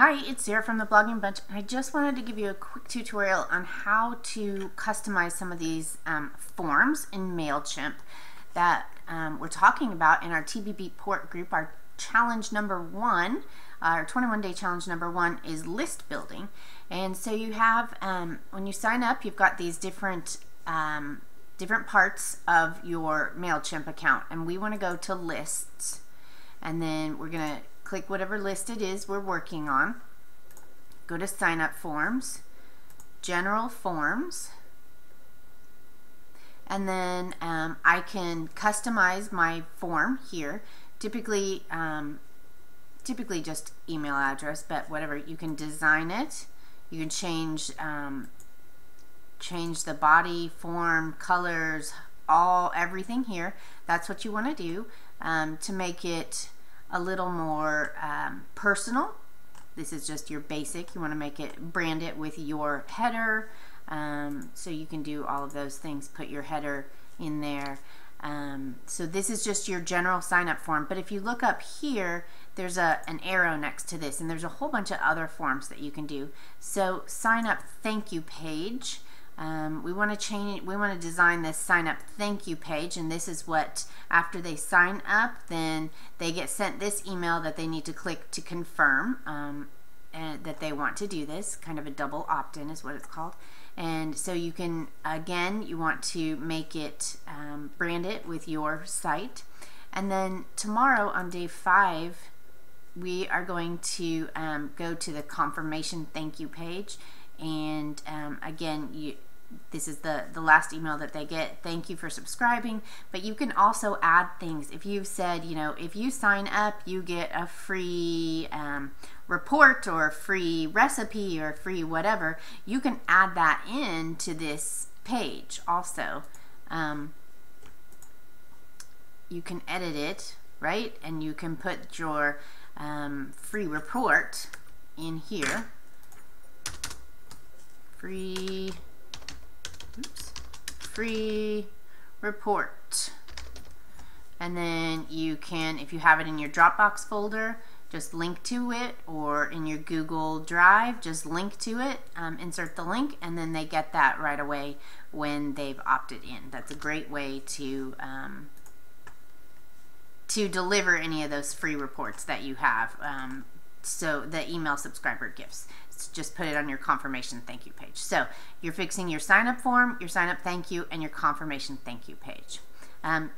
Hi, it's Sarah from the Blogging Bunch. I just wanted to give you a quick tutorial on how to customize some of these um, forms in MailChimp that um, we're talking about in our TBB port group. Our challenge number one, our 21 day challenge number one is list building. And so you have, um, when you sign up, you've got these different um, different parts of your MailChimp account. And we want to go to lists. And then we're going to click whatever list it is we're working on. Go to sign up forms, general forms, and then um, I can customize my form here. Typically, um, typically just email address, but whatever. You can design it. You can change um, change the body, form, colors, all everything here. That's what you want to do um, to make it a little more um, personal. This is just your basic. You want to make it, brand it with your header. Um, so you can do all of those things. Put your header in there. Um, so this is just your general sign up form. But if you look up here, there's a, an arrow next to this and there's a whole bunch of other forms that you can do. So sign up thank you page. Um, we want to change we want to design this sign up thank you page and this is what after they sign up then they get sent this email that they need to click to confirm um, that they want to do this kind of a double opt-in is what it's called. And so you can again you want to make it um, brand it with your site. And then tomorrow on day five we are going to um, go to the confirmation thank you page. And um, again you this is the the last email that they get. Thank you for subscribing. But you can also add things. If you've said you know if you sign up you get a free um, report or free recipe or free whatever. You can add that in to this page also. Um, you can edit it right? And you can put your um, free report in here. Free free report. And then you can, if you have it in your Dropbox folder, just link to it or in your Google Drive, just link to it, um, insert the link, and then they get that right away when they've opted in. That's a great way to um, to deliver any of those free reports that you have. Um, so the email subscriber gifts just put it on your confirmation thank you page. So you're fixing your sign up form, your sign up thank you, and your confirmation thank you page. Um,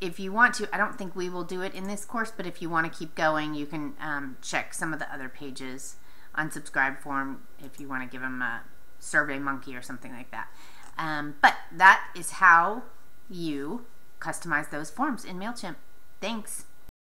if you want to, I don't think we will do it in this course, but if you want to keep going, you can um, check some of the other pages on subscribe form if you want to give them a survey monkey or something like that. Um, but that is how you customize those forms in MailChimp. Thanks.